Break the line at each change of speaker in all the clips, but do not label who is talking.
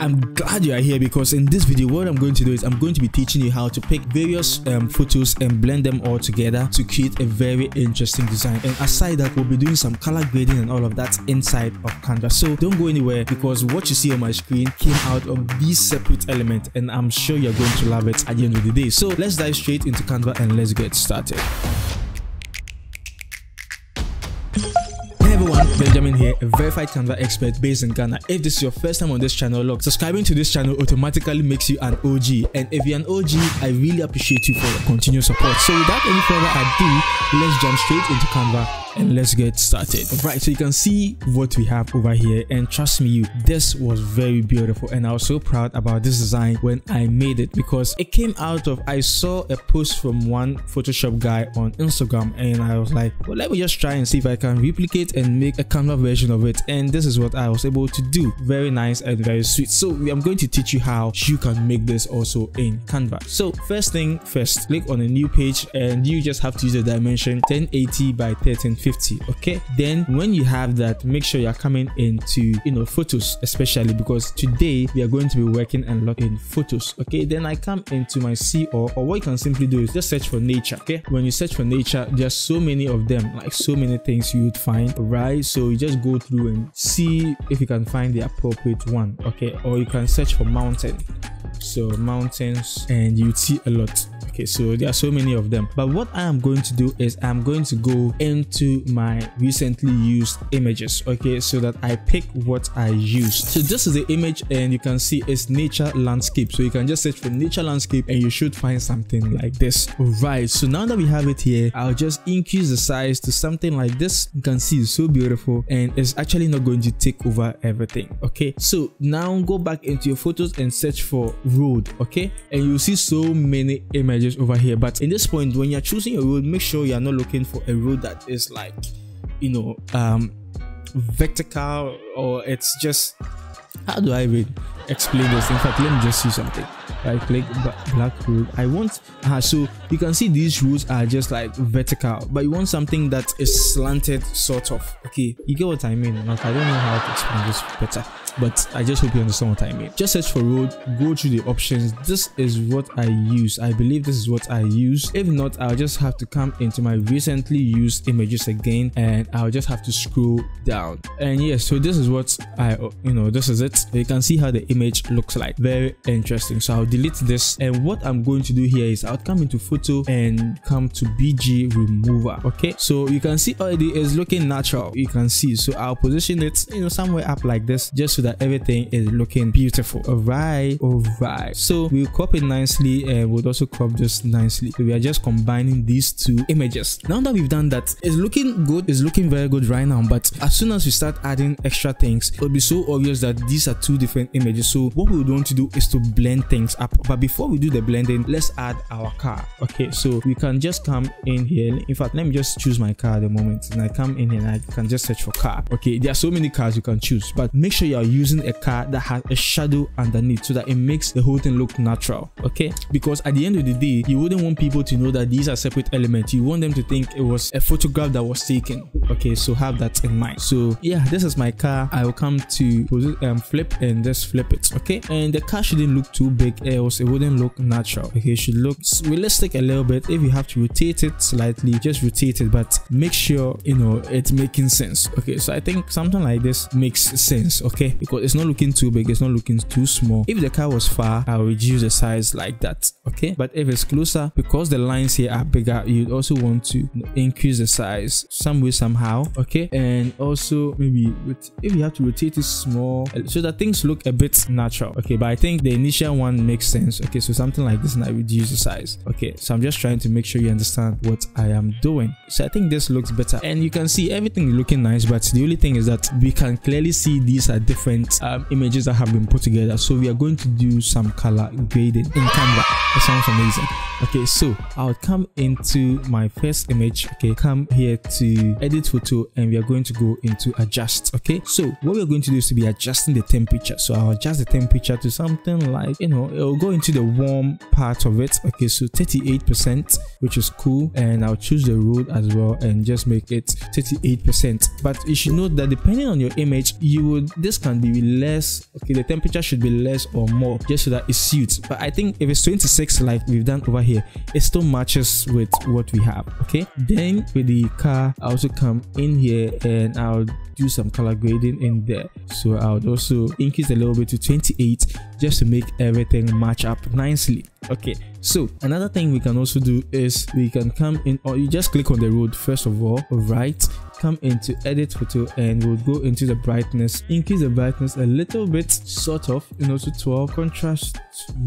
I'm glad you are here because in this video what I'm going to do is I'm going to be teaching you how to pick various um, photos and blend them all together to create a very interesting design. And aside that we'll be doing some color grading and all of that inside of Canva. So don't go anywhere because what you see on my screen came out of these separate elements and I'm sure you're going to love it at the end of the day. So let's dive straight into Canva and let's get started. Benjamin here, a verified Canva expert based in Ghana. If this is your first time on this channel, look, subscribing to this channel automatically makes you an OG. And if you're an OG, I really appreciate you for your continued support. So without any further ado, let's jump straight into Canva and let's get started. Right so you can see what we have over here and trust me you this was very beautiful and i was so proud about this design when i made it because it came out of i saw a post from one photoshop guy on instagram and i was like well let me just try and see if i can replicate and make a canva version of it and this is what i was able to do. Very nice and very sweet. So i'm going to teach you how you can make this also in canva. So first thing first click on a new page and you just have to use the dimension 1080 by 13 50 okay? Then when you have that make sure you're coming into you know photos especially because today we are going to be working and lot in photos okay? Then i come into my c or, or what you can simply do is just search for nature okay? When you search for nature there's so many of them like so many things you would find right? So you just go through and see if you can find the appropriate one okay? Or you can search for mountain. So mountains and you see a lot okay so there are so many of them. But what i am going to do is i'm going to go into my recently used images okay so that i pick what i used. So this is the image and you can see it's nature landscape. So you can just search for nature landscape and you should find something like this. Right so now that we have it here i'll just increase the size to something like this. You can see it's so beautiful and it's actually not going to take over everything okay? So now go back into your photos and search for road okay? And you'll see so many images over here but in this point when you're choosing a road make sure you're not looking for a road that is like you know um vertical or it's just how do i even explain this? In fact let me just see something right click black road i want uh, so you can see these roads are just like vertical but you want something that is slanted sort of okay you get what i mean like i don't know how to explain this better but I just hope you understand what I mean. Just search for road, go through the options. This is what I use. I believe this is what I use. If not, I'll just have to come into my recently used images again and I'll just have to scroll down. And yes, yeah, so this is what I, you know, this is it. You can see how the image looks like. Very interesting. So I'll delete this. And what I'm going to do here is I'll come into photo and come to BG remover. Okay. So you can see already it's looking natural. You can see. So I'll position it, you know, somewhere up like this just so that everything is looking beautiful all right all right so we'll crop it nicely and we'll also crop this nicely so we are just combining these two images now that we've done that it's looking good it's looking very good right now but as soon as we start adding extra things it'll be so obvious that these are two different images so what we want to do is to blend things up but before we do the blending let's add our car. Okay so we can just come in here. In fact let me just choose my car at the moment. And i come in and i can just search for car. Okay there are so many cars you can choose but make sure you're using a car that has a shadow underneath so that it makes the whole thing look natural okay? Because at the end of the day you wouldn't want people to know that these are separate elements. You want them to think it was a photograph that was taken okay? So have that in mind. So yeah this is my car. I will come to um, flip and just flip it okay? And the car shouldn't look too big else it wouldn't look natural. Okay it should look realistic a little bit. If you have to rotate it slightly just rotate it but make sure you know it's making sense. Okay so i think something like this makes sense okay? Because it's not looking too big it's not looking too small. If the car was far i'll reduce the size like that okay? But if it's closer because the lines here are bigger you'd also want to increase the size some way somehow okay? And also maybe if you have to rotate it small so that things look a bit natural okay? But i think the initial one makes sense. Okay so something like this and i reduce the size. Okay so i'm just trying to make sure you understand what i am doing. So i think this looks better. And you can see everything looking nice but the only thing is that we can clearly see these are different um, images that have been put together. So we are going to do some color grading in canva. It sounds amazing. Okay so i'll come into my first image. Okay come here to edit photo and we are going to go into adjust. Okay so what we're going to do is to be adjusting the temperature. So i'll adjust the temperature to something like you know I'll go into the warm part of it. Okay, so 38%, which is cool. And I'll choose the road as well and just make it 38%. But you should note that depending on your image, you would this can be less. Okay, the temperature should be less or more just so that it suits. But I think if it's 26 like we've done over here, it still matches with what we have. Okay, then with the car, I also come in here and I'll do some color grading in there. So I would also increase a little bit to 28 just to make everything match up nicely okay so another thing we can also do is we can come in or you just click on the road first of all right come into edit photo and we'll go into the brightness. Increase the brightness a little bit sort of you know to 12 contrast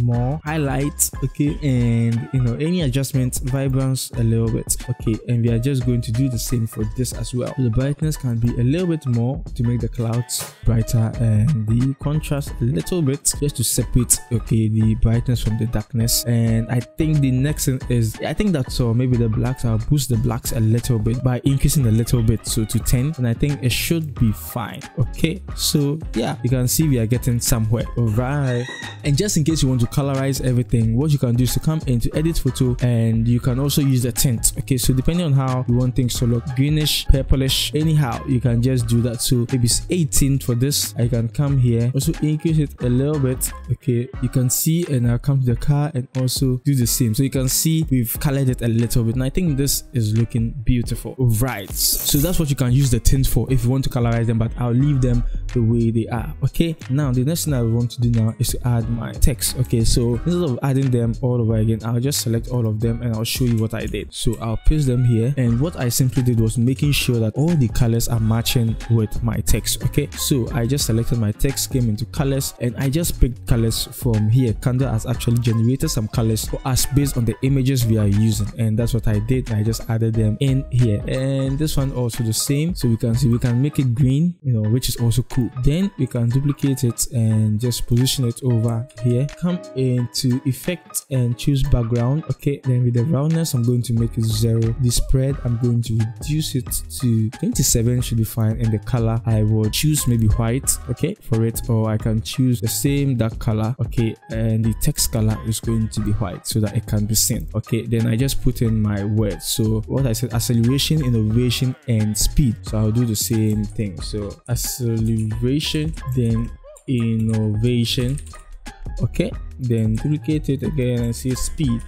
more highlights okay and you know any adjustments vibrance a little bit okay and we are just going to do the same for this as well. The brightness can be a little bit more to make the clouds brighter and the contrast a little bit just to separate okay the brightness from the darkness. And i think the next thing is i think that's all. Maybe the blacks i'll boost the blacks a little bit by increasing a little bit so to 10 and i think it should be fine okay? So yeah you can see we are getting somewhere all right and just in case you want to colorize everything what you can do is to come into edit photo and you can also use the tint okay? So depending on how you want things to look greenish purplish anyhow you can just do that. So maybe it's 18 for this i can come here also increase it a little bit okay? You can see and i'll come to the car and also do the same. So you can see we've colored it a little bit and i think this is looking beautiful right so that's what you can use the tint for if you want to colorize them but i'll leave them the way they are okay? Now the next thing i want to do now is to add my text okay? So instead of adding them all over again i'll just select all of them and i'll show you what i did. So i'll paste them here and what i simply did was making sure that all the colors are matching with my text okay? So i just selected my text came into colors and i just picked colors from here. Canva has actually generated some colors for us based on the images we are using and that's what i did. I just added them in here and this one also the same. So we can see we can make it green you know which is also cool. Then we can duplicate it and just position it over here. Come into effect and choose background. Okay then with the roundness i'm going to make it zero. The spread i'm going to reduce it to 27 should be fine. And the color i will choose maybe white okay for it. Or i can choose the same dark color okay and the text color is going to be white so that it can be seen okay. Then i just put in my words. So what i said acceleration innovation and speed. So i'll do the same thing. So acceleration then innovation. Okay? Then duplicate it again and see speed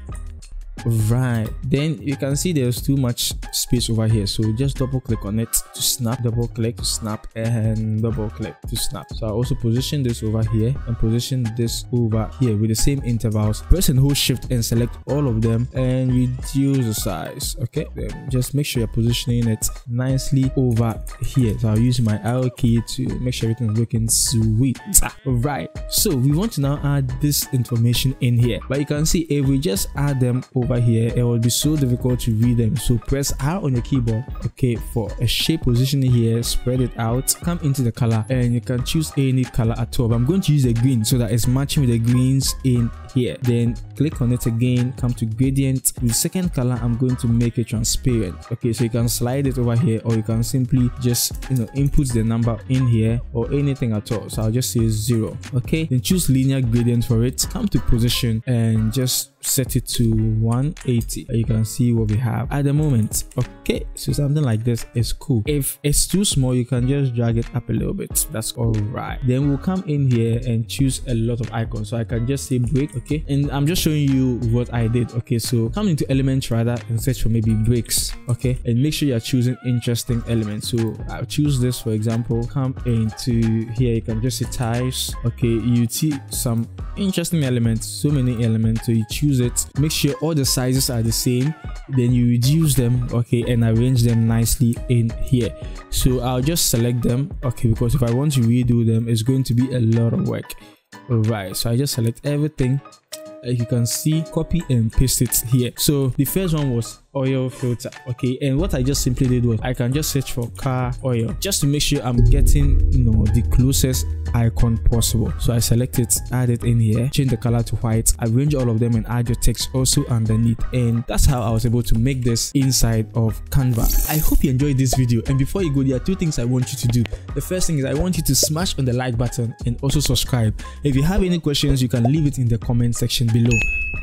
right. Then you can see there's too much space over here. So just double click on it to snap double click to snap and double click to snap. So i also position this over here and position this over here with the same intervals. Press and hold shift and select all of them and reduce the size. Okay. Then just make sure you're positioning it nicely over here. So i'll use my arrow key to make sure everything's looking sweet. All right. So we want to now add this information in here. But you can see if we just add them over over here it will be so difficult to read them. So press r on your keyboard okay for a shape position here spread it out come into the color and you can choose any color at all. But i'm going to use the green so that it's matching with the greens in here. Then click on it again come to gradient. The second color i'm going to make it transparent. Okay so you can slide it over here or you can simply just you know input the number in here or anything at all. So i'll just say zero. Okay then choose linear gradient for it. Come to position and just set it to 180 you can see what we have at the moment. Okay so something like this is cool. If it's too small you can just drag it up a little bit. That's all right. Then we'll come in here and choose a lot of icons. So i can just say break okay? And i'm just showing you what i did okay? So come into elements rather and search for maybe breaks okay? And make sure you're choosing interesting elements. So i'll choose this for example come into here you can just say ties okay? You see some interesting elements so many elements so you choose it. Make sure all the sizes are the same then you reduce them okay? And arrange them nicely in here. So i'll just select them okay? Because if i want to redo them it's going to be a lot of work right so i just select everything. As you can see copy and paste it here. So the first one was oil filter. Okay and what i just simply did was i can just search for car oil just to make sure i'm getting you know the closest icon possible. So i select it add it in here change the color to white. Arrange all of them and add your text also underneath. And that's how i was able to make this inside of canva. I hope you enjoyed this video. And before you go there are two things i want you to do. The first thing is i want you to smash on the like button and also subscribe. If you have any questions you can leave it in the comment section below.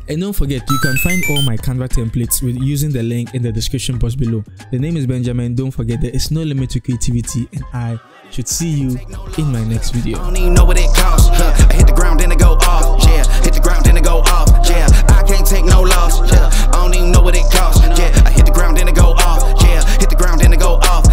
And don't forget, you can find all my Canva templates with using the the link in the description box below. The name is Benjamin. Don't forget there is no limit to creativity and I should see you in my next video. I
don't know what it costs. Huh. I hit the ground go off. Yeah, hit the ground go off. Yeah, I can't take no loss. Yeah, I don't even know what it costs. Yeah, I hit the ground go off. Yeah, hit the ground go off.